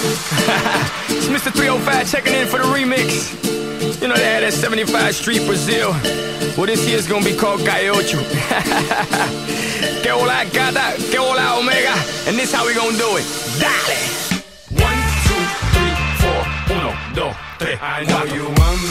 it's Mr. 305 checking in for the remix. You know, they had that 75 Street Brazil. Well, this year's gonna be called Calle Ocho. que hola gata, que hola omega. And this how we gonna do it. Dale! One, two, three, four. Uno, dos, tres. I know you want me.